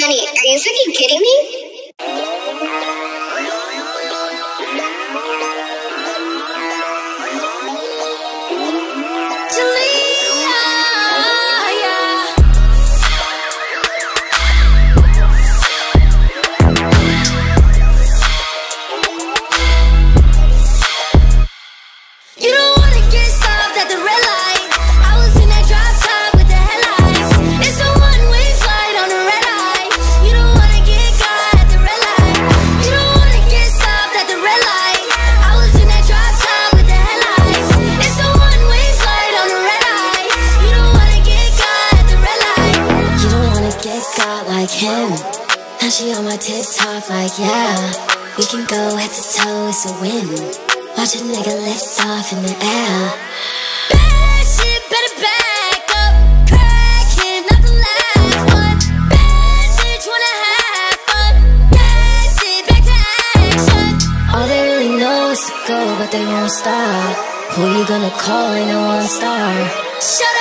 Honey, are you fucking kidding me? You don't wanna get stopped at the red light. Get caught like him. Now she on my tip top like yeah. We can go head to toe, it's a win. Watch a nigga lift off in the air. Bad shit, better up. Bad go, but they won't stop. Who you gonna call? Ain't no one star. Shut